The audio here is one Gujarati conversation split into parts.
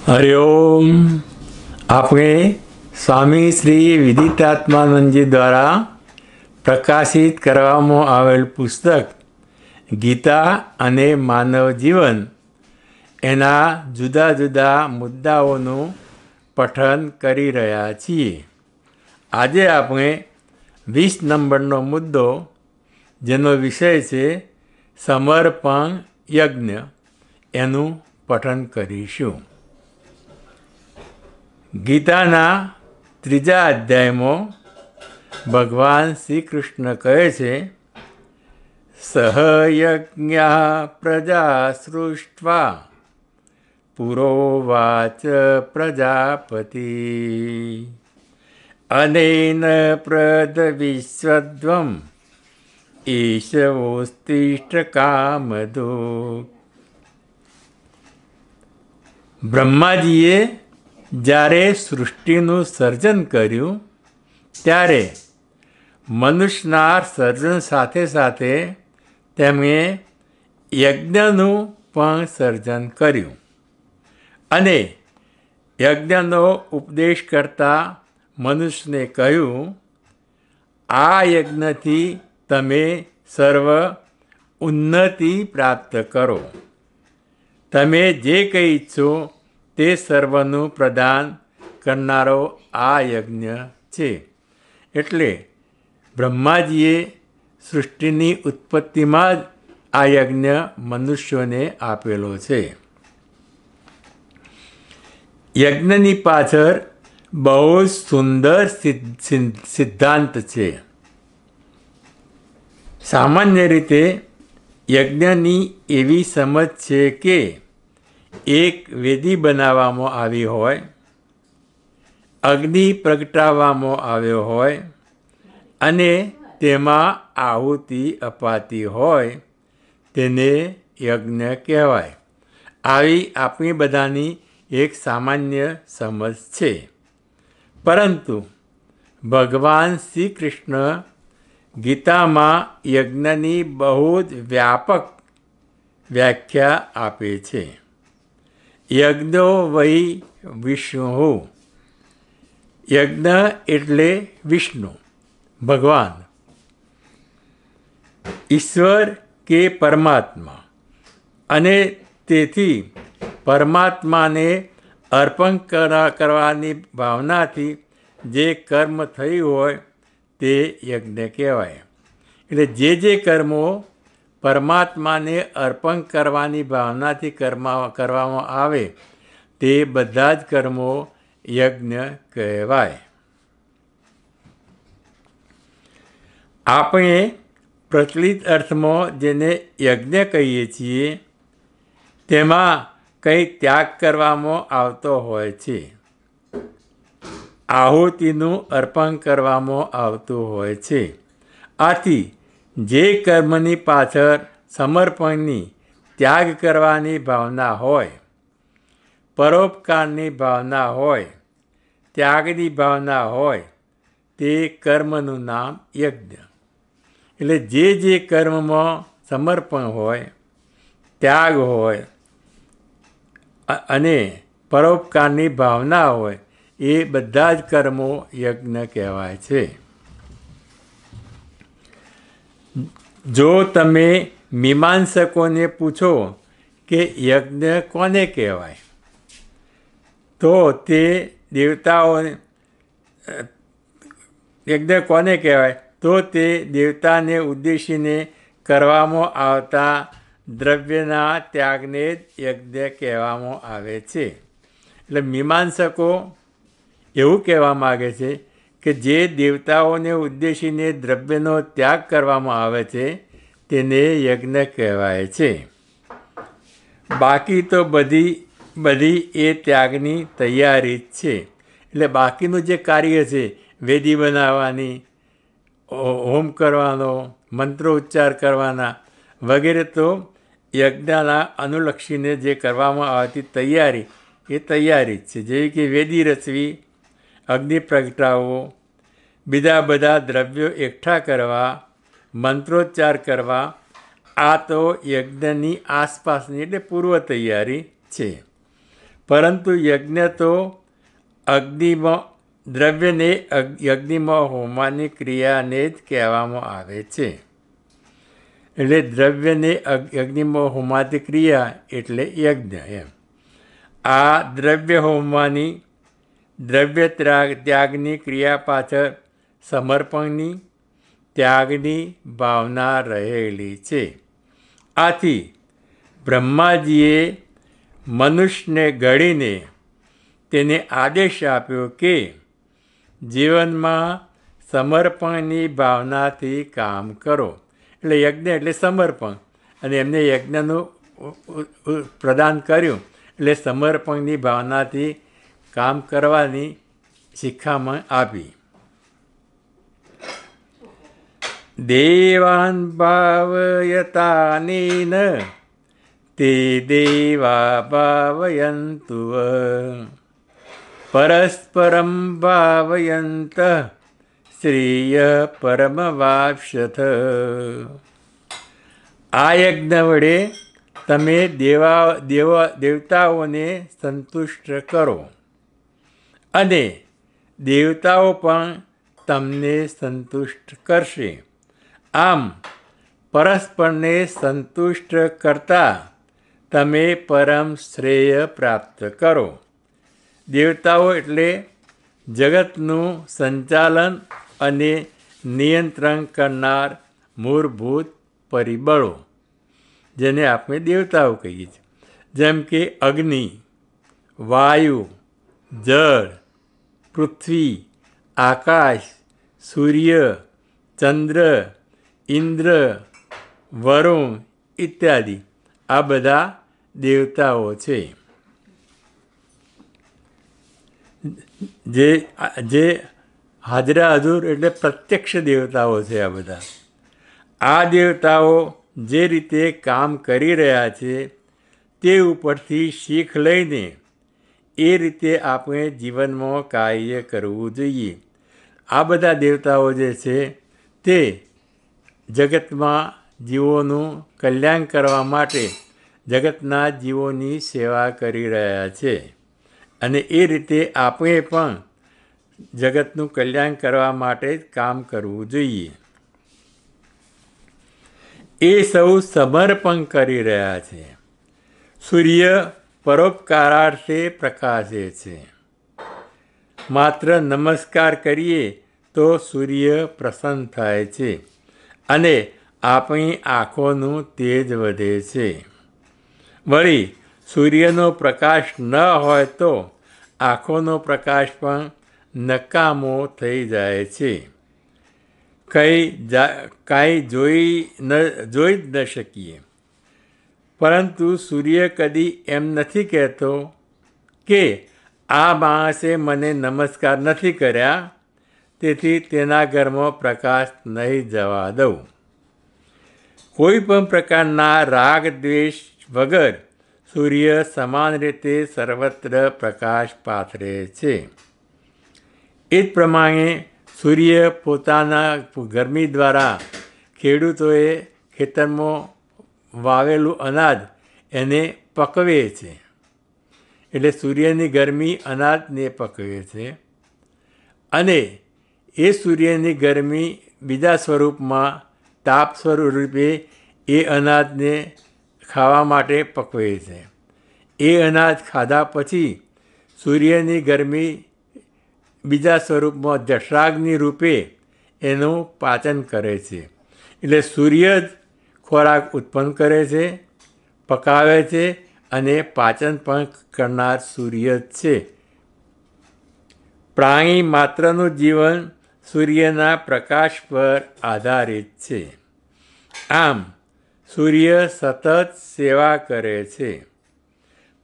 હરિઓમ આપણે સ્વામી શ્રી વિદિતાત્માનંદજી દ્વારા પ્રકાશિત કરવામાં આવેલ પુસ્તક ગીતા અને માનવ જીવન એના જુદા જુદા મુદ્દાઓનું પઠન કરી રહ્યા છીએ આજે આપણે વીસ નંબરનો મુદ્દો જેનો વિષય છે સમર્પણ યજ્ઞ એનું પઠન કરીશું ગીતાના ત્રીજા અધ્યાયમાં ભગવાન શ્રી કૃષ્ણ કહે છે સહયજ્ઞ પ્રજા સૃષ્ટવા પુરોવાચ પ્રજાપતિ અનેન પ્રદ વિશ્વદ્વમ ઈશવોસ્તિષ્ઠ કામધો બ્રહ્માજીએ જ્યારે સૃષ્ટિનું સર્જન કર્યું, ત્યારે મનુષ્યના સર્જન સાથે સાથે તેમણે યજ્ઞનું પણ સર્જન કર્યું. અને યજ્ઞનો ઉપદેશ કરતા મનુષ્યને કહ્યું, આ યજ્ઞથી તમે સર્વ ઉન્નતિ પ્રાપ્ત કરો. તમે જે કંઈ ઈચ્છો તે સર્વનું પ્રદાન કરનારો આ યજ્ઞ છે. એટલે બ્રહ્માજીએ સૃષ્ટિની ઉત્પત્તિમાં જ આ યજ્ઞ મનુષ્યોને આપેલો છે. યજ્ઞની પાછળ બહુ સુંદર સિદ્ધાંત છે. સામાન્ય રીતે યજ્ઞની એવી સમજ છે કે એક વેદી બનાવવામાં આવી હોય, અગ્નિ પ્રગટાવવામાં આવ્યો હોય અને તેમાં આહુતિ અપાતી હોય તેને યજ્ઞ કહેવાય. આવી આપણી બધાની એક સામાન્ય સમજ છે. પરંતુ ભગવાન શ્રી કૃષ્ણ ગીતામાં યજ્ઞની બહુ જ વ્યાપક વ્યાખ્યા આપે છે. યજ્ઞો વહી વિષ્ણુ. યજ્ઞ એટલે વિષ્ણુ, ભગવાન. ઈશ્વર કે પરમાત્મા. અને તેથી પરમાત્માને અર્પણ કરવાની ભાવનાથી જે કર્મ થયું હોય તે યજ્ઞ કહેવાય. એટલે જે જે કર્મો પરમાત્માને અર્પણ કરવાની ભાવનાથી કર્મા, કરવામાં આવે તે બધા જ કર્મો યજ્ઞ કહેવાય. આપણે પ્રચલિત અર્થમાં જેને યજ્ઞ કહીએ છીએ, તેમાં કંઈ ત્યાગ કરવામાં આવતો હોય છે. આહુતિનું અર્પણ કરવામાં આવતું હોય છે. આથી જે કર્મની પાછળ સમર્પણની ત્યાગ કરવાની ભાવના હોય, પરોપકારની ભાવના હોય, ત્યાગની ભાવના હોય, તે કર્મનું નામ યજ્ઞ. એટલે જે જે કર્મમાં સમર્પણ હોય, ત્યાગ હોય અને પરોપકારની ભાવના હોય, એ બધા જ કર્મો યજ્ઞ કહેવાય છે. જો તમે મીમાંસકોને પૂછો કે યજ્ઞ કોને કહેવાય, તો તે દેવતાઓને યજ્ઞ કોને કહેવાય? તો તે દેવતાને ઉદ્દેશીને કરવામાં આવતા દ્રવ્યના ત્યાગને જ યજ્ઞ કહેવામાં આવે છે. એટલે મીમાંસકો એવું કહેવા માગે છે કે જે દેવતાઓને ઉદ્દેશીને દ્રવ્યનો ત્યાગ કરવામાં આવે છે, તેને યજ્ઞ કહેવાય છે. બાકી તો બધી બધી એ ત્યાગની તૈયારી જ છે. એટલે બાકીનું જે કાર્ય છે, વેદી બનાવવાની હોમ કરવાનો, મંત્રો ઉચ્ચાર કરવાના, વગેરે તો યજ્ઞના અનુલક્ષીને જે કરવામાં આવતી તૈયારી, એ તૈયારી જ છે. જેવી કે વેદી રચવી અગ્નિ પ્રગટાવવો બીજા બધા દ્રવ્યો એકઠા કરવા, મંત્રોચ્ચાર કરવા. આ તો યજ્ઞની આસપાસની એટલે પૂર્વ તૈયારી છે. પરંતુ યજ્ઞ તો અગ્નિમાં, દ્રવ્યને યજ્ઞમાં હોમાની ક્રિયાને જ કહેવામાં આવે છે. એટલે દ્રવ્યને યજ્ઞમાં હોમાતી ક્રિયા એટલે યજ્ઞ એમ. આ દ્રવ્ય હોમવાની દ્રવ્ય ત્યાગ ત્યાગની ક્રિયા પાછળ સમર્પણની ત્યાગની ભાવના રહેલી છે. આથી બ્રહ્માજીએ મનુષ્યને ઘડીને તેને આદેશ આપ્યો કે જીવનમાં સમર્પણની ભાવનાથી કામ કરો. એટલે યજ્ઞ એટલે સમર્પણ. અને એમને યજ્ઞનું પ્રદાન કર્યું. એટલે સમર્પણની ભાવનાથી કામ કરવાની શિખામણ આપી. દેવાન ભાવયતાનેન, તે દેવા ભાવયંતુ પરસ્પરમ ભાવયંત, શ્રેય પરમવાપ્સ્યથ આ યજ્ઞ વડે તમે દેવા દેવા, દેવતાઓને સંતુષ્ટ કરો. અને દેવતાઓ પણ તમને સંતુષ્ટ કરશે. આમ, પરસ્પરને સંતુષ્ટ કરતા તમે પરમ શ્રેય પ્રાપ્ત કરો. દેવતાઓ એટલે જગતનું સંચાલન અને નિયંત્રણ કરનાર મૂળભૂત પરિબળો, જેને આપણે દેવતાઓ કહીએ છીએ. જેમ કે અગ્નિ, વાયુ, જળ પૃથ્વી, આકાશ, સૂર્ય, ચંદ્ર, ઇન્દ્ર, વરુણ ઇત્યાદિ. આ બધા દેવતાઓ છે. જે જે હાજરા હજુર એટલે પ્રત્યક્ષ દેવતાઓ છે આ બધા. આ દેવતાઓ જે રીતે કામ કરી રહ્યા છે તે ઉપરથી શીખ લઈને એ રીતે આપણે જીવનમાં કાર્ય કરવું જોઈએ. આ બધા દેવતાઓ જે છે, તે જગતમાં જીવોનું કલ્યાણ કરવા માટે જગતના જીવોની સેવા કરી રહ્યા છે. અને એ રીતે આપણે પણ જગતનું કલ્યાણ કરવા માટે કામ કરવું જોઈએ. એ સૌ સમર્પણ કરી રહ્યા છે. સૂર્ય પરોપકારાર્થે પ્રકાશે છે. માત્ર નમસ્કાર કરીએ તો સૂર્ય પ્રસન્ન થાય છે અને આપણી આંખોનું તેજ વધે છે. વળી, સૂર્યનો પ્રકાશ ન હોય તો આંખોનો પ્રકાશ પણ નકામો થઈ જાય છે. કંઈ જા, કાંઈ જોઈ ન, જોઈ જ ન શકીએ. પરંતુ સૂર્ય કદી એમ નથી કહેતો કે આ માણસે મને નમસ્કાર નથી કર્યા, તેથી તેના ઘરમાં પ્રકાશ નહીં જવા દઉં. કોઈ પણ પ્રકારના રાગ, દ્વેષ વગર સૂર્ય સમાન રીતે સર્વત્ર પ્રકાશ પાથરે છે. એ જ પ્રમાણે સૂર્ય પોતાના ગરમી દ્વારા ખેડૂતોએ ખેતરમાં વાવેલું અનાજ એને પકવે છે. એટલે સૂર્યની ગરમી અનાજને પકવે છે. અને એ સૂર્યની ગરમી બીજા સ્વરૂપમાં તાપ સ્વરૂપે એ અનાજને ખાવા માટે પકવે છે. એ અનાજ ખાધા પછી સૂર્યની ગરમી બીજા સ્વરૂપમાં જઠરાગ્નિ રૂપે એનું પાચન કરે છે. એટલે સૂર્ય જ ખોરાક ઉત્પન્ન કરે છે, પકાવે છે અને પાચન પણ કરનાર સૂર્ય જ છે. પ્રાણી માત્રનું જીવન સૂર્યના પ્રકાશ પર આધારિત છે. આમ, સૂર્ય સતત સેવા કરે છે.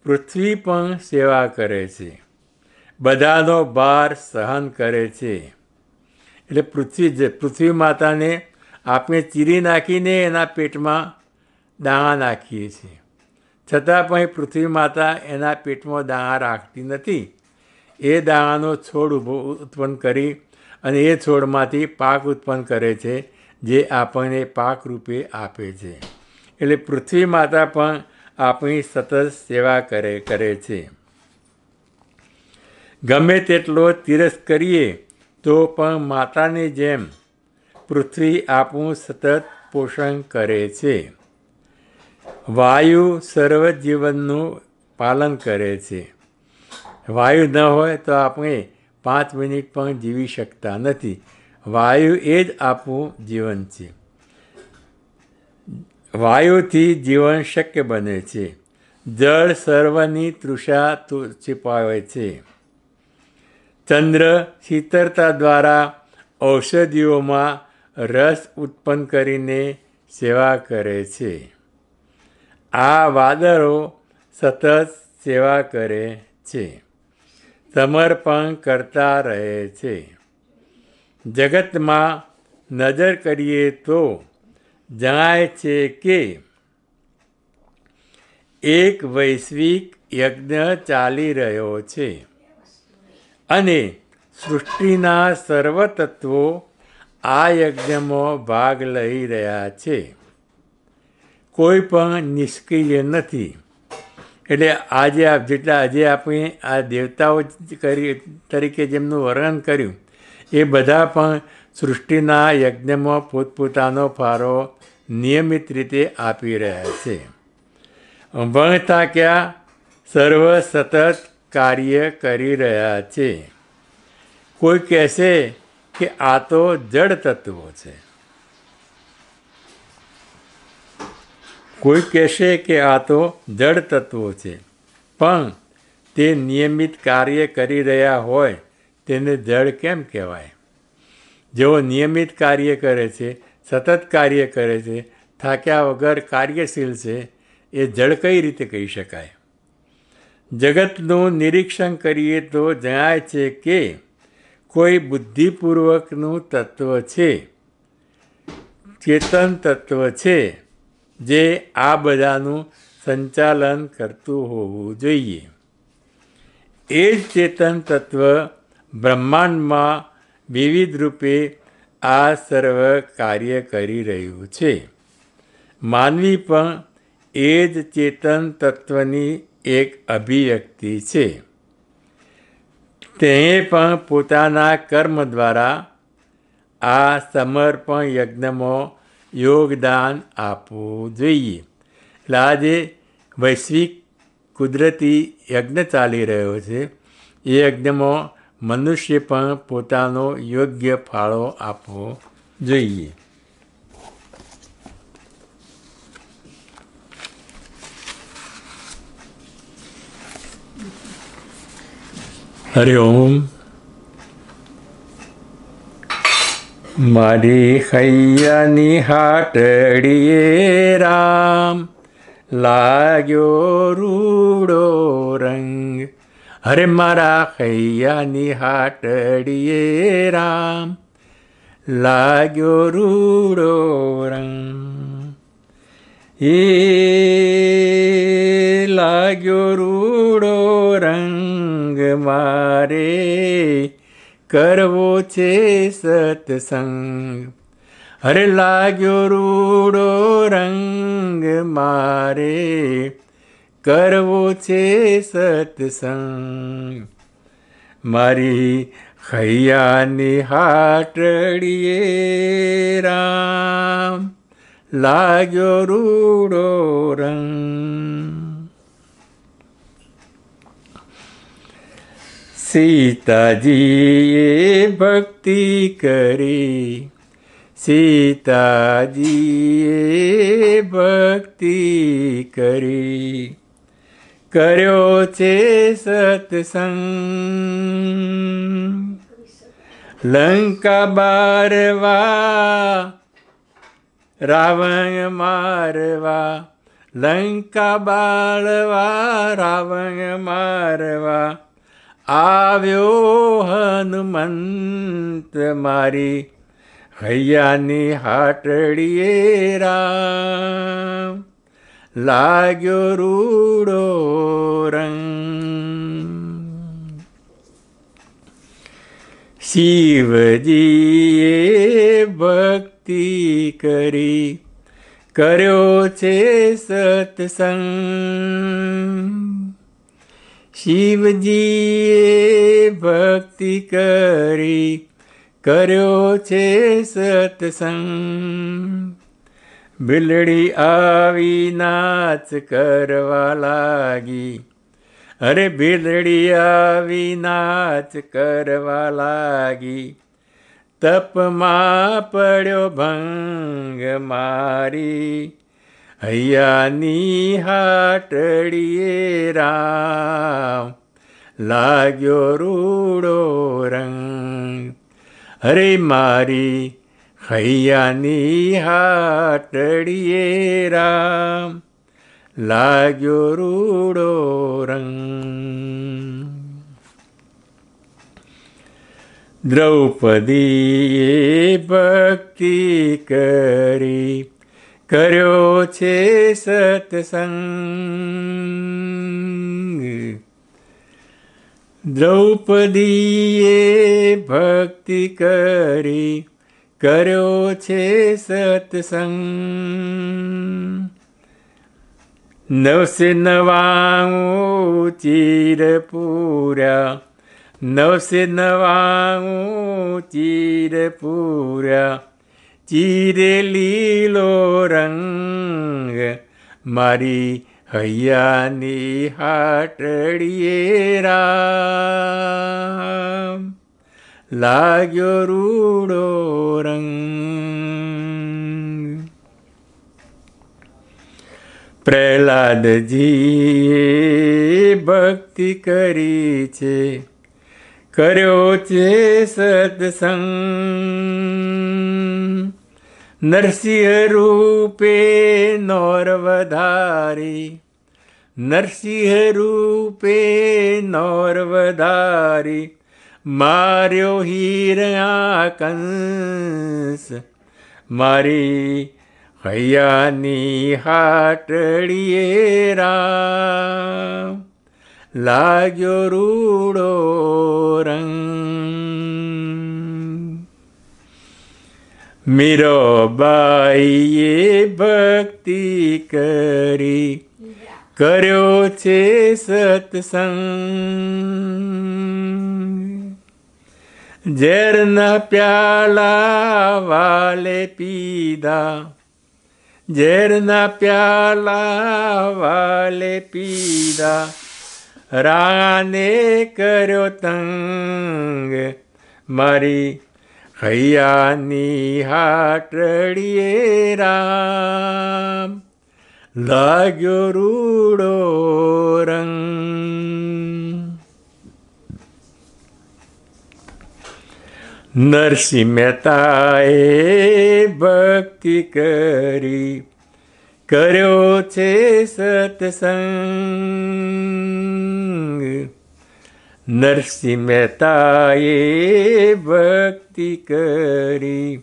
પૃથ્વી પણ સેવા કરે છે. બધાનો ભાર સહન કરે છે. એટલે પૃથ્વી પૃથ્વી માતાને આપણે ચીરી નાખીને એના પેટમાં દાણા નાખીએ છીએ. છતાં પણ પૃથ્વી માતા એના પેટમાં દાણા રાખતી નથી. એ દાણાનો છોડ ઊભો ઉત્પન્ન કરી અને એ છોડમાંથી પાક ઉત્પન્ન કરે છે, જે આપણને પાક રૂપે આપે છે. એટલે પૃથ્વી માતા પણ આપણી સતત સેવા કરે કરે છે. ગમે તેટલો તિરસ કરીએ, તો પણ માતાની જેમ પૃથ્વી આપણું સતત પોષણ કરે છે. વાયુ સર્વ જીવનનું પાલન કરે છે. વાયુ ન હોય તો આપણે પાંચ મિનિટ પણ જીવી શકતા નથી. વાયુ એ જ આપણું જીવન છે. વાયુથી જીવન શક્ય બને છે. જળ સર્વની તૃષા છિપાવે છે. ચંદ્ર શીતળતા દ્વારા ઔષધિઓમાં રસ ઉત્પન્ન કરીને સેવા કરે છે. આ વાદળો સતત સેવા કરે છે. સમર્પણ કરતા રહે છે. જગતમાં નજર કરીએ તો જણાય છે કે એક વૈશ્વિક યજ્ઞ ચાલી રહ્યો છે. અને સૃષ્ટિના સર્વ તત્વો આ યજ્ઞમાં ભાગ લઈ રહ્યા છે. કોઈ પણ નિષ્ક્રિય નથી. એટલે આજે આપ જેટલા આજે આપણે આ દેવતાઓ કરી, તરીકે જેમનું વર્ણન કર્યું, એ બધા પણ સૃષ્ટિના યજ્ઞમાં પોતપોતાનો ફાળો નિયમિત રીતે આપી રહ્યા છે. ભણતા ક્યાં? સર્વ સતત કાર્ય કરી રહ્યા છે. કોઈ કહેશે કે આ તો જડ તત્વો છે. કોઈ કહેશે કે આ તો જડ તત્વો છે, પણ તે નિયમિત કાર્ય કરી રહ્યા હોય તેને જળ કેમ કહેવાય? જેઓ નિયમિત કાર્ય કરે છે, સતત કાર્ય કરે છે, થાક્યા વગર કાર્યશીલ છે, એ જળ કઈ રીતે કહી શકાય? જગતનું નિરીક્ષણ કરીએ તો જણાય છે કે કોઈ બુદ્ધિપૂર્વકનું તત્વ છે, ચેતન તત્વ છે, જે આ બધાનું સંચાલન કરતું હોવું જોઈએ. એ જ ચેતન તત્વ બ્રહ્માંડમાં વિવિધ રૂપે આ સર્વ કાર્ય કરી રહ્યું છે. માનવી પણ એ જ ચેતન તત્વની એક અભિવ્યક્તિ છે. તેણે પણ પોતાના કર્મ દ્વારા આ સમર્પણ યજ્ઞમાં યોગદાન આપવું જોઈએ. એટલે આજે વૈશ્વિક કુદરતી યજ્ઞ ચાલી રહ્યો છે. એ યજ્ઞમાં મનુષ્ય પણ પોતાનો યોગ્ય ફાળો આપવો જોઈએ. હરિ ઓમ મારી હૈયાની હાટડીએ રામ લાગ્યો રૂડો રંગ હરે મારા હૈયાની હાટડીએ રામ લાગ્યો રૂડો રંગ એ મારે કરવો છે સત્સંગ. હરે લાગ્યો રૂડો રંગ મારે કરવો છે સત્સંગ. મારી ખૈયાની હાટડીએ રામ લાગ્યો રૂડો રંગ. સીતાજીએ ભક્તિ કરી. સીતાજીએ ભક્તિ કરી. કર્યો છે સત્સંગ. લંકા બારવા, રાવણ મારવા. લંકા બાળવા, રાવણ મારવા. આવ્યો હનુમંત મારી, હૈયાની હાટડીએ રામ. લાગ્યો રૂડો રંગ. શિવજીએ ભક્તિ કરી, કર્યો છે સત્સંગ. શિવજીએ ભક્તિ કરી, કર્યો છે સત્સંગ. બિલડી આવી નાચ કરવા લાગી, અરે બિલડી આવી નાચ કરવા લાગી. તપમાં પડ્યો ભંગ મારી હૈયાની હાટડીએ રામ લાગ્યો રૂડો રંગ અરે મારી હૈયાની હાટડીએ રામ લાગ્યો રૂડો રંગ દ્રૌપદીએ ભક્તિ કરી કર્યો છે સત્સંગ દ્રૌપદીએ ભક્તિ કરી કર્યો છે સત્સંગ નવસે નવાણું ચીર પૂર્યા નવસે નવાણું ચીર પૂર્યા ચીરે લીલો રંગ મારી હૈયાની હાટડીએ રામ. લાગ્યો રૂડો રંગ. પ્રહલાદજીએ ભક્તિ કરી છે, કર્યો છે સત્સંગ. नरसिंहरूपे नोरवधारी। नरसिंहरूपे नोरवधारि। मार्यो हीरया कंस मारि हैनि लाग्यो रूडो रङ्ग રામ લાગ્યો રૂડો રંગ મીરોબાઈએ ભક્તિ કરી કર્યો છે સત્સંગ ઝેરના પ્યાલા વાલે પીધા ઝેરના પ્યાલા વાલે પીધા રાને કર્યો તંગ મારી હૈયાની હાટડીએ રામ. લાગ્યો રૂડો રંગ. નરસિંહ મહેતાએ ભક્તિ કરી કર્યો છે સત્સંગ. નરસિંહ મહેતાએ ભક્તિ કરી,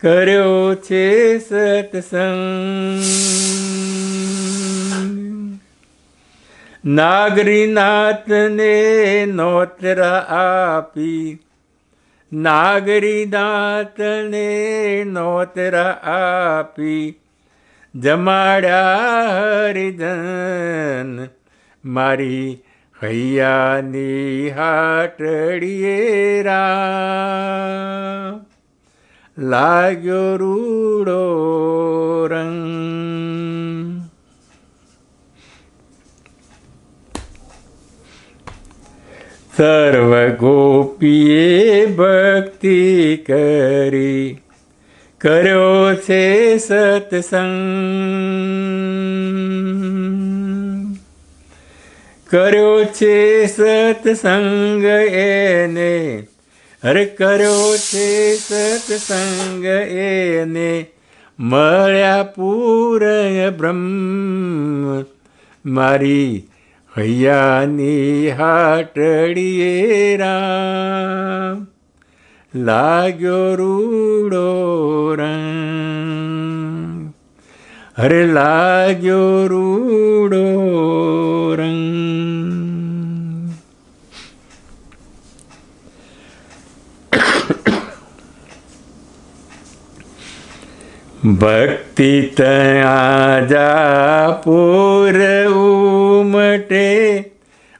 કર્યો છે સત્સંગ. નાગરીનાથને નોતરા આપી, નાગરીનાથને નોતરા આપી, જમાડ્યા હરિજન મારી હૈયાની હાટડીએ રા લાગ્યો રૂડો રંગ. સર્વ ગોપીએ ભક્તિ કરી કર્યો છે સત્સંગ. કર્યો છે સત્સંગ એને. અરે કર્યો છે સત્સંગ એને. મળ્યા પૂરય બ્રહ્મ. મારી હૈયાની હાટડીએ રામ. લાગ્યો રૂડો રંગ અરે લાગ્યો રૂડો રંગ. ભક્તિ ત્યાં જા પૂર ઉમટે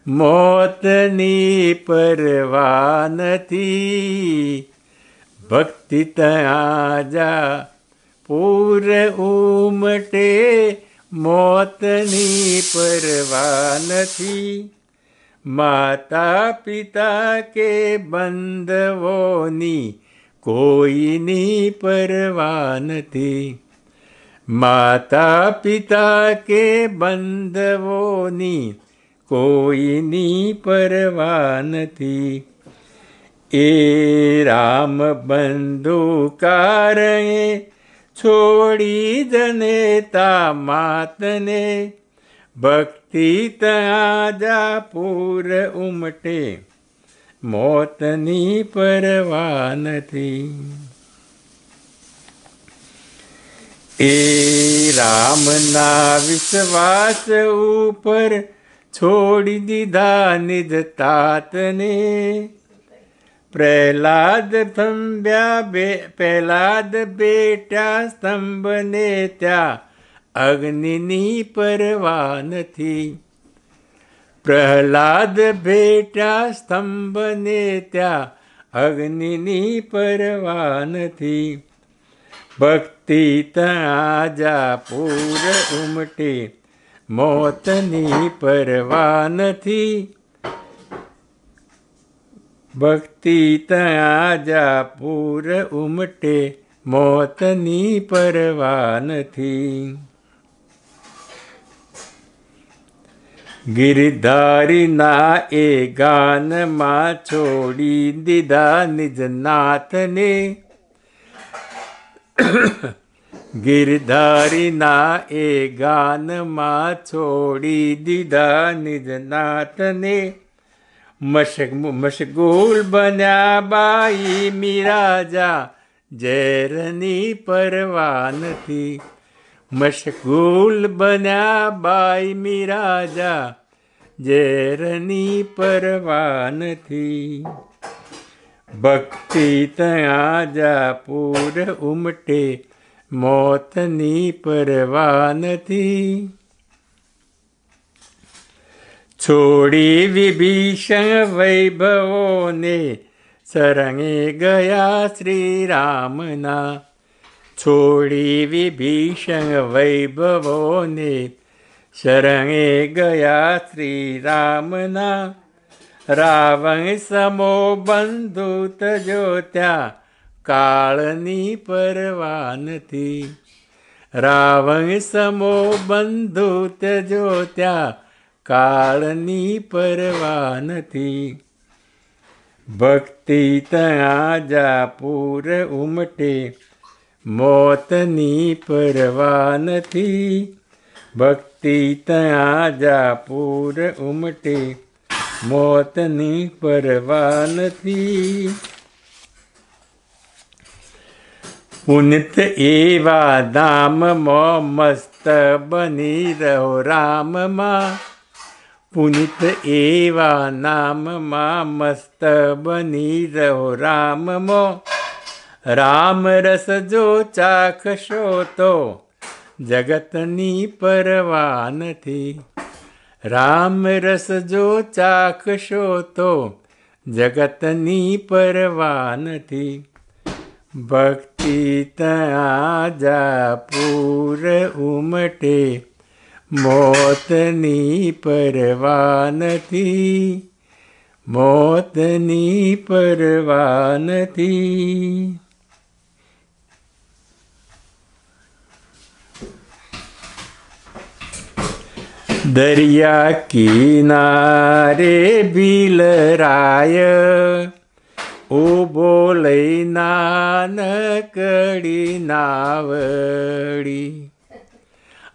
મોતની પરવા નથી. ભક્તિ ત્યાં પૂર ઉમટે, મોતની પરવા નથી. માતા પિતા કે બંધવોની કોઈની પરવા નથી. માતા પિતા કે બંધવોની કોઈની પરવા નથી. એ રામ બંધુ કારણે છોડી જનેતા માતને. ભક્તિ તાજા પૂર ઉમટે. મોતની પરવા નથી. એ રામના વિશ્વાસ ઉપર છોડી દીધા નિજ તાતને. પ્રહલાદ થંભ્યા બે પ્રહલાદ બેટા સ્તંભને ત્યાં અગ્નિની પરવા નથી પ્રહલાદ બેટા સ્તંભને ત્યાં અગ્નિની પરવા નથી ભક્તિ તાજા પૂર ઉમટે મોતની પરવા નથી ભક્તિ તાજા પૂર ઉમટે મોતની પરવા નથી. ગિરધારીના એ ગાનમાં છોડી દીધા નિજ નાથને ગિરધારીના એ ગાનમાં છોડી દીધા નિજ નાથને મશક મશગુલ બન્યા બાઈ મીરાજા, ઝેરની પરવા નથી. મશગુલ બન્યા બાઈ મીરાજા, ઝેરની પરવા નથી. ભક્તિ ત્યાં જા પૂર ઉમટે, મોતની પરવા નથી. છોડી વિભીષણ વૈભવોને સરંગે ગયા શ્રી રામના છોડી વિભીષણ વૈભવોને શરણે ગયા શ્રી રામના રાવણ સમો બંધુ તજો ત્યાં કાળની પરવા નથી રાવણ સમો બંધુ તજો ત્યાં કાળની પરવા નથી ભક્તિ ત્યાં જા પૂર ઉમટે મોતની પરવા નથી ભક્તિ ત્યાં જા પૂર ઉમટે મોતની પરવા નથી પુનિત એવા ધામમાં મસ્ત બની રહો રામમાં પુનિત એવા નામમાં મસ્ત બની રહો રામમાં રામ રસ જો ચાખશો તો જગતની પરવા નથી રામ રસ જો ચાખશો તો જગતની પરવા નથી ભક્તિ તાજા પૂર ઉમટે મોતની પરવા નથી મોતની પરવા નથી દરિયા કિનારે બિલરાય ઊભો લઈ નાનકડી નાવડી.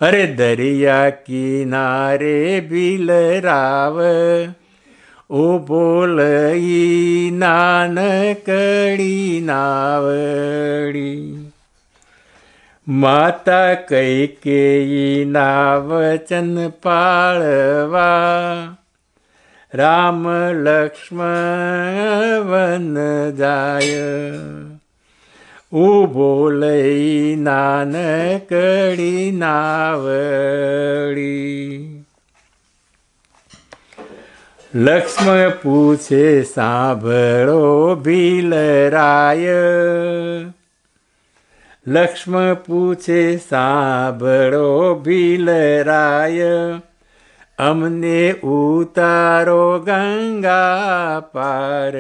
अरे दरिया किनारे बिलराव बल राव ओ बोली नानकडी नावडी। माता कैकेयी नावचन पाळवा राम लक्ष्मण जाय। ઊભો લઈ નાનકડી નાવડી. લક્ષ્મણ પૂછે, સાંભળો ભીલરાય. લક્ષ્મણ પૂછે, સાંભળો ભીલરાય. અમને ઉતારો ગંગા પાર.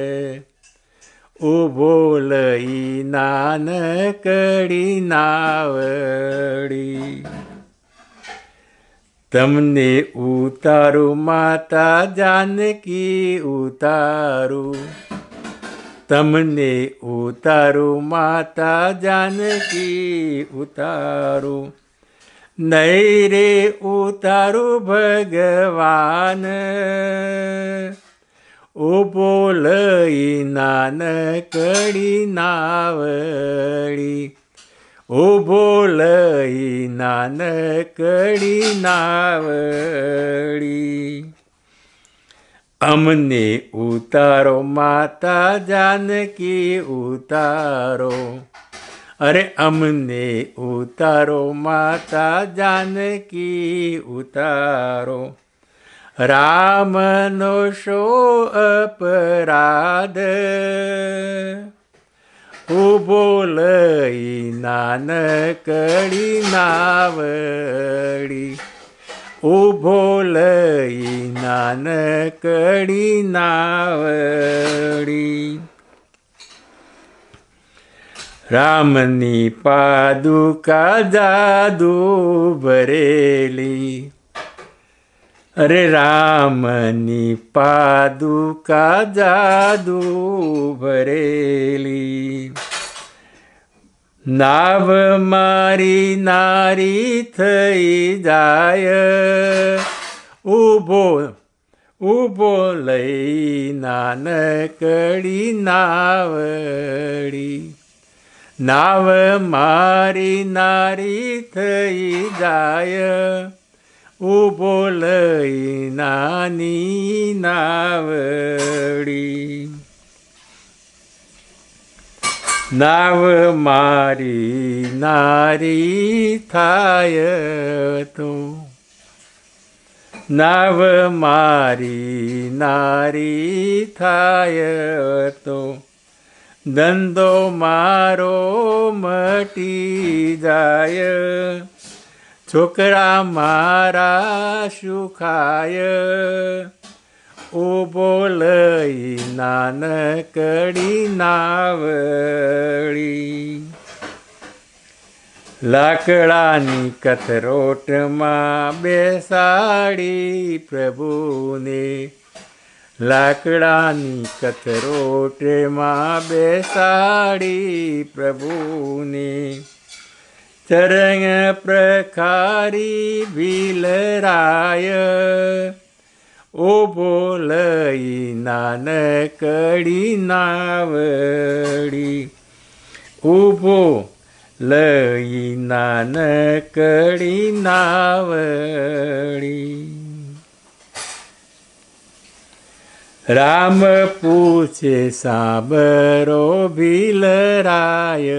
ઊભો લઈ નાનકડી નાવડી તમને ઉતારું માતા જાનકી ઉતારું તમને ઉતારું માતા જાનકી ઉતારું નહીં રે ઉતારું ભગવાન ઊભો લઈ નાનકડી નાવડી. ઊભો લઈ નાનકડી નાવડી. અમને ઉતારો, માતા જાનકી, ઉતારો. અરે અમને ઉતારો, માતા જાનકી, ઉતારો. રામનો શો અપરાધ ઊભો લઈ નાનકડી નાવડી ઊભો લઈ નાનકડી નાવડી રામની પાદુકા જાદુ ભરેલી અરે રામની પાદુકા જાદુ ભરેલી નાવ મારી નારી થઈ જાય ઊભો ઊભો લઈ નાનકડી નાવડી નાવ મારી નારી થઈ જાય ઊભો લઈ નાની નાવડી નાવ મારી નારી થાય તો નાવ મારી નારી થાય તો ધંધો મારો મટી જાય છોકરા મારા સુખાય. ઊભો લઈ નાનકડી નાવળી લાકડાની કથરોટમાં બેસાડી પ્રભુને. લાકડાની કથરોટમાં બેસાડી પ્રભુને. चरण प्रखारि बाय उभो न कडि नावी उभो लिना कडि राम पूछे साबरो बिलराय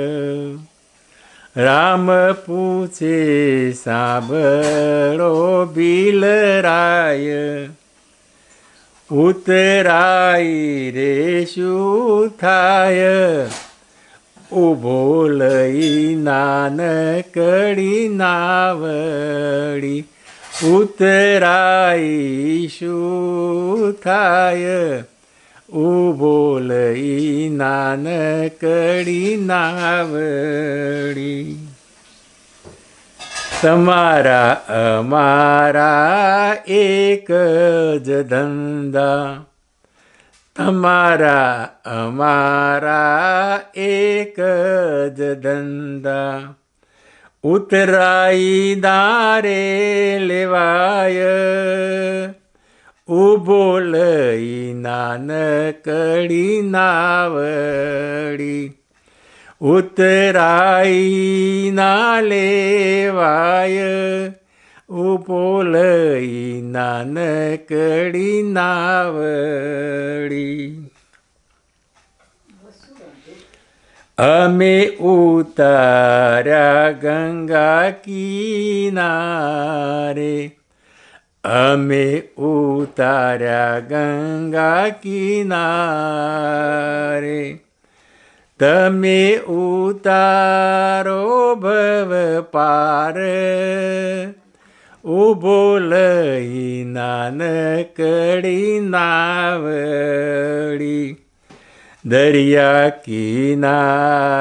રામ પૂછે સાબરો ભીલરાય ઉતરાઈ રે શું થાય ઊભો લઈ નાનકડી નાવડી ઉતરાઈ શું થાય ઊભો લઈ નાનકડી નાવડી. તમારા અમારા એક જ ધંધા. તમારા અમારા એક જ ધંધા. ઉતરાઈ દારે લેવાય. ઊભો લઈ નાનકડી નાવડી ઉતરાઈ ના લેવાય ઊભો લઈ નાનકડી નાવડી અમે ઉતાર્યા ગંગા કિનારે अमे उतारा गङ्गा किनारे तमे उतारो भव पार। उबोलिनानकी नवी दर्या किना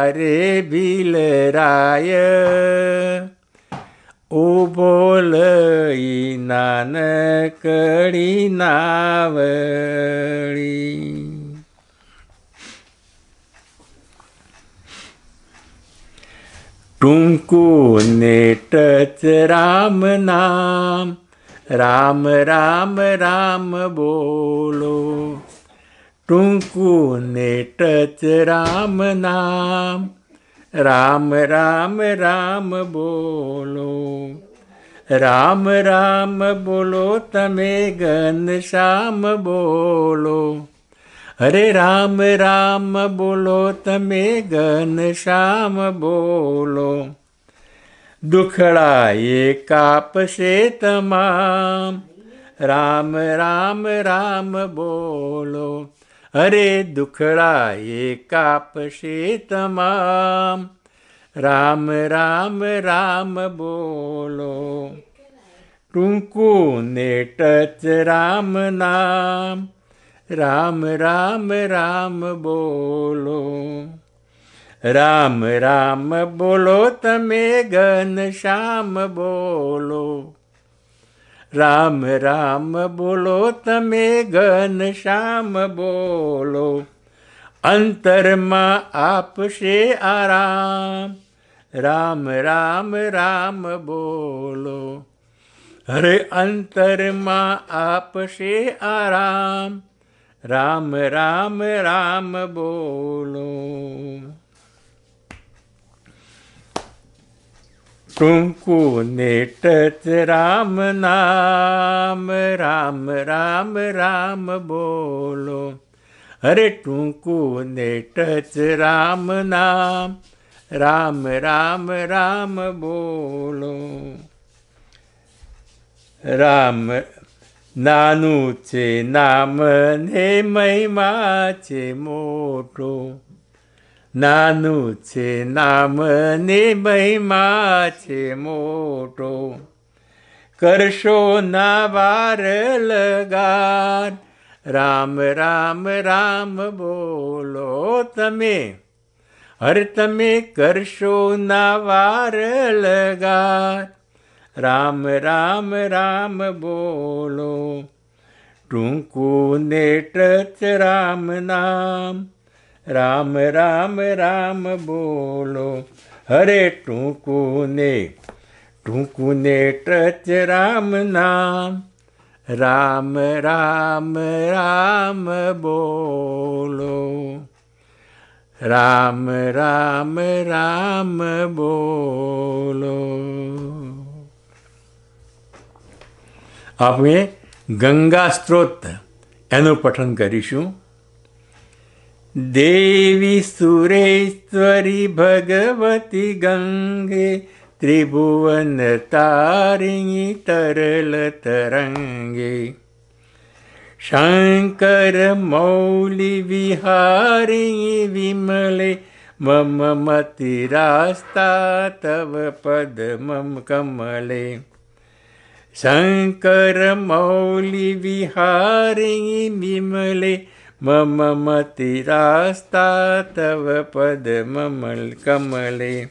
रे बिलराय। ઉભો લઈ નાનકડી નાવડી ટૂંકું ને ટચ રામ નામ રામ રામ રામ બોલો ટૂંકું ને ટચ રામ નામ राम राम राम बोलो। राम राम बोलो तमे गन श्याम बोलो। हरे राम राम बोलो तमे गन श्याम बोलो। राम राम राम बोलो। अरे दुखरा एप शे तमाम राम राम राम बोलो। टूको नेटच राम नाम। राम राम राम बोलो। राम राम बोलो तमे गन श्याम बोलो। રામ રામ બોલો, તમે ઘનશ્યામ બોલો. અંતરમાં આપશે આરામ. રામ રામ રામ બોલો. હરે અંતરમાં આપશે આરામ. રામ રામ રામ બોલો. ટચ રામ નામ, રામ રામ રામ બોલો. અરે ટૂંકું ને ટચ રામ નામ, રામ રામ રામ બોલો. રામ, નાનું છે, નામ ને મહિમા છે મોટો. નાનું છે, નામ ને મહિમા છે મોટો. કરશો ના વાર લગાર. રામ રામ રામ બોલો તમે. હર તમે કરશો ના વાર લગાર. રામ રામ રામ બોલો. ટૂંકું નેટ રામ નામ. રામ રામ રામ બોલો. હરે ટૂંકુને ને ટૂંકું ને ટચ રામ નામ. રામ રામ રામ બોલો. રામ રામ રામ બોલો. આપણે ગંગા સ્ત્રોત એનું પઠન કરીશું. देवि सुरेश्वरि भगवति गङ्गे त्रिभुवनतारिणि तरलतरङ्गे शङ्करमौलिविहारिणि विमले मम मतिरास्ता तव पदमं कमले। शङ्करमौलिविहारिणि मौल्यविहारि विमले मम मतिरास्ता तव पद ममल कमले।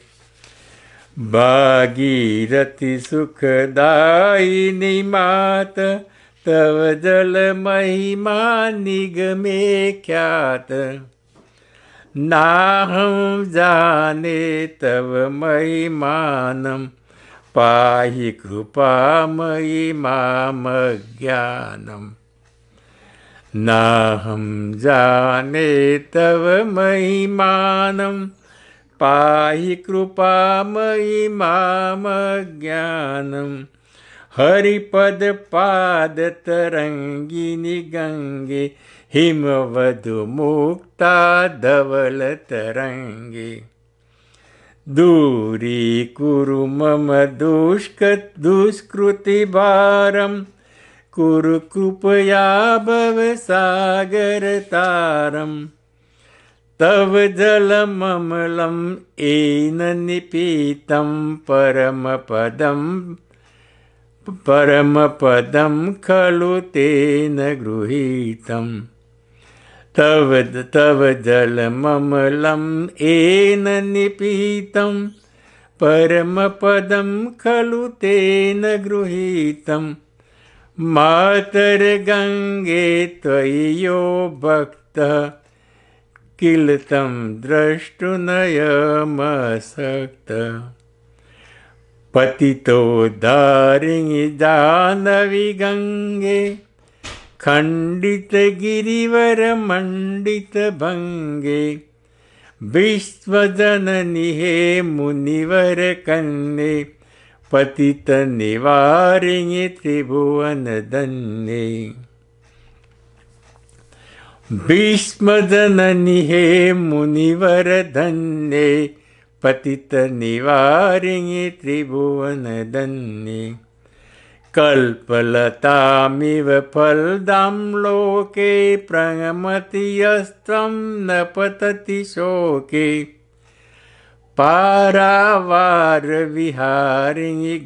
मात तव जलमहिमा निगमे ख्यात। नाहं जाने तव महिमानं पाहि कृपामयि मामज्ञानम् જાને તવ મહિમાનમ પાહિ કૃપામયી पाहि જ્ઞાનમ નાહં જાને તવ મહિમાનમ પાહિ કૃપામયી मम જ્ઞાનમ હરિપદ कुरु कृपया भवसागरतारम् तव जलममलं येन निपीतं परमपदं परमपदं खलु तेन गृहीतम्। तव तव जलममलं येन निपीतं। परमपदं खलु तेन गृहीतं मातर्गङ्गे त्वयि यो भक्तः किल तं द्रष्टुनयमसक्त। पतितोद्धारिणि जानवि गङ्गे खण्डितगिरिवरमण्डितभङ्गे विश्वजननि हे मुनिवरकन्ये पतितनिवारिणि त्रिभुवनधन्ये भीष्मजननि हे मुनिवरधन्ये पतितनिवारिणि त्रिभुवनधन्ये कल्पलतामिव फलदां लोके प्रणमति यस्त्वं न पतति शोके पारावारविहारिणि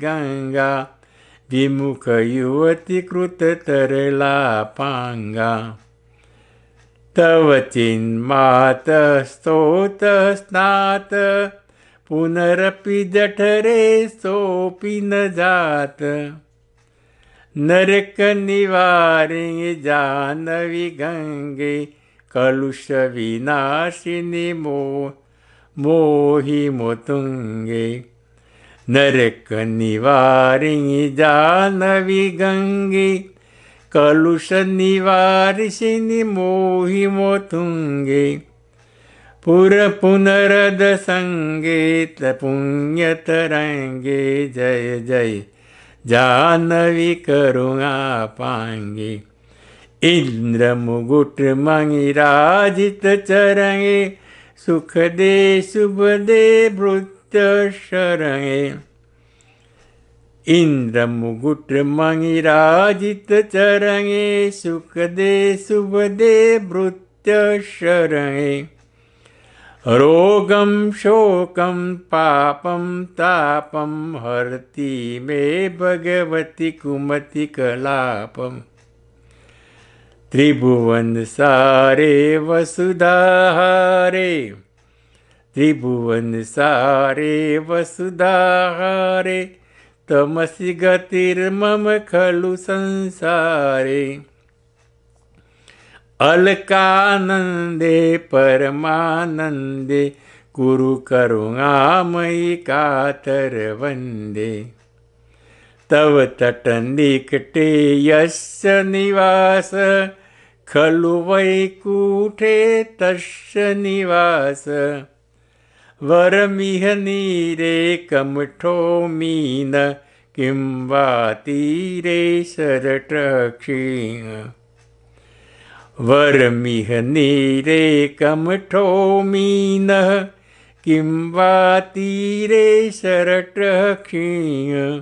गङ्गा विमुखयुवति कृततरलापाङ्गा तव चिन्मातस्तोतस्नात पुनरपि जठरे सोऽपि न जात नरकनिवारिणि जानवि गङ्गे कलुषविनाशिनि मो મોહી મોતુંગે નરક નિવારી જાનવી ગંગે કલુષ નિવારિષિની મોહી મોતુંગે પુર પુનરદ સંગીત પુણ્ય તરંગે જય જય જાનવી કરુણા પાંગે ઇન્દ્ર મુગુટ મંગી રાજિત ચરંગે સુખદે શુભદે વૃત શરણે ઇન્દ્ર મુગુટ મંગી રાજિત ચરણે સુખદે શુભદે વૃત શરણે રોગમ શોકમ પાપમ તાપમ હરતી મે ભગવતી કુમતી કલાપમ ત્રિભુવન સારે વસુધારે ત્રિભુવન સારે વસુધારે તમસી ગતિર્મમ ખલુ સંસારે અલકાનંદે પરમાનંદે ગુરુ કરુણામયી કાતર વંદે તવ તટનિકટે યશ નિવાસ खलु वैकुठे तस्य निवास वरमिह नीरे कमठो मीन किं वा तीरे शरटक्षीण वरमिह नीरे कमठो मीनः किं वा तीरे शरटः क्षीण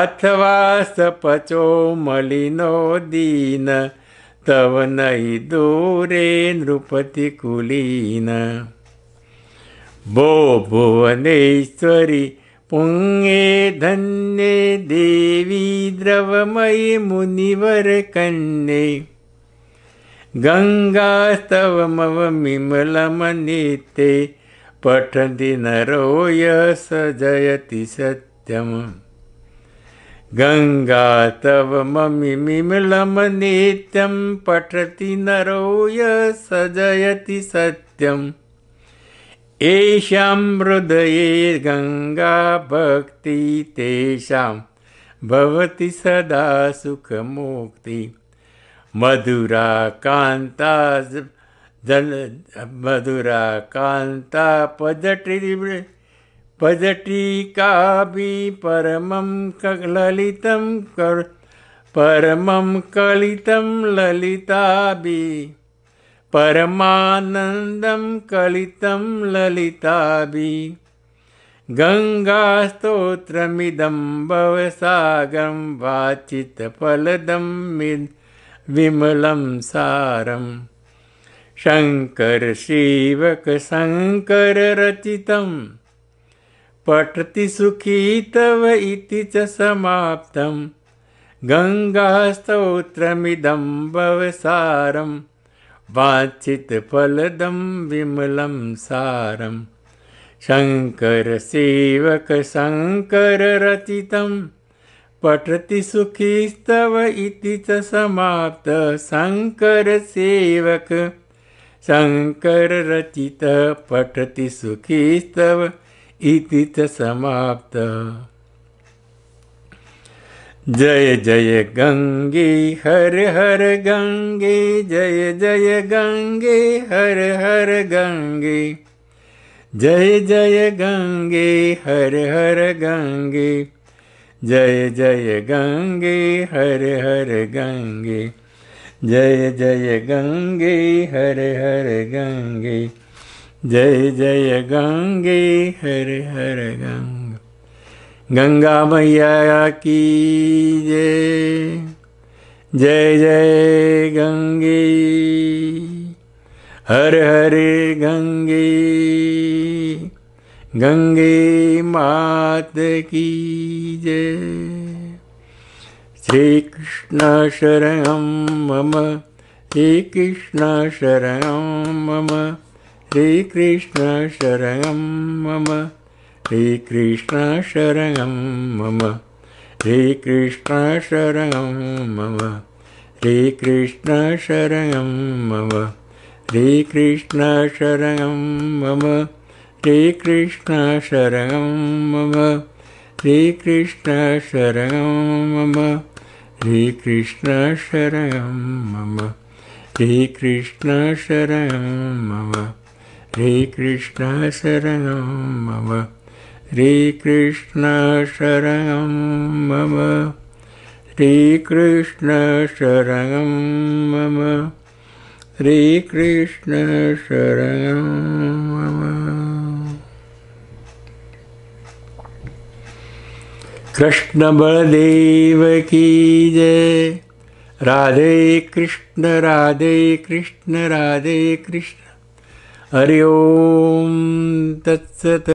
अथवा सपचो मलिनो दीन ತವನೈ ದೂರೇ ನೃಪತಿ ಕುಲೀನ ಭೋ ಭುವನೇಶ್ವರಿ ಪುಂಗೇ ಧನ್ಯೆ ದೇವಿ ದ್ರವಮಯಿ ಮುನಿವರ ಕನ್ಯೆ ಗಂಗಾಸ್ತವಮವ ಮಿಮಲಮನಿತೆ ಪಠದಿ ನರೋ ಯ ಸ ಜಯತಿ ಸತ್ಯಮ ગંગા તવ મમિમિમલમ નિત્યમ પઠતી નરોય સજયતિ સત્યમ એષામ હૃદયે ગંગા ભક્તિ તેષામ ભવતી સદા સુખમુક્તિ મધુરા કાંતા જલ મધુરા કાંતા પદટી पदटिकाभि परमं ललितं कर परमं कलितं ललिताभि परमानन्दं कलितं ललिताभि गङ्गास्तोत्रमिदं भवसागं वाचितफलदं विमलं सारम् शङ्करशिवकशङ्कररचितं पठति सुखी तव इति च समाप्तं गङ्गास्तोत्रमिदं भवसारं वाञ्छितफलदं विमलं सारम्। शङ्करसेवकशङ्कररचितं पठति सुखीस्तव इति च समाप्त शङ्करसेवक शङ्कररचितः पठति सुखीस्तव इति च समाप्त। जय जय गङ्गे हर हर गङ्गे जय जय गङ्गे हर हर गङ्गे जय जय गङ्गे हर हर गङ्गे जय जय गङ्गे हर हर गङ्गे जय जय गङ्गे हर हर गङ्गे जय जय गङ्गे हर हर गङ्गे गङ्गा मैया की जय। जय जय गङ्गे हर हरे गङ्गे गङ्गे मात की जय। श्रीकृष्ण शरणं मम श्रीकृष्ण शरणं मम। श्रीकृष्णशरणं मम। श्रीकृष्णशरणं मम। श्रीकृष्णशरणं मम। श्रीकृष्णशरणं मम। श्रीकृष्णशरणं मम। श्रीकृष्णशरणं मम। श्रीकृष्णशरणं मम। श्रीकृष्णशरणं मम। श्रीकृष्णशरणं मम। श्रीकृष्ण शरणं मम श्रीकृष्ण शरणं मम श्रीकृष्ण शरणं मम श्रीकृष्ण शरणं मम कृष्ण बलदेव की जय। राधे कृष्ण राधे कृष्ण राधे कृष्ण हरि ओम तत्सत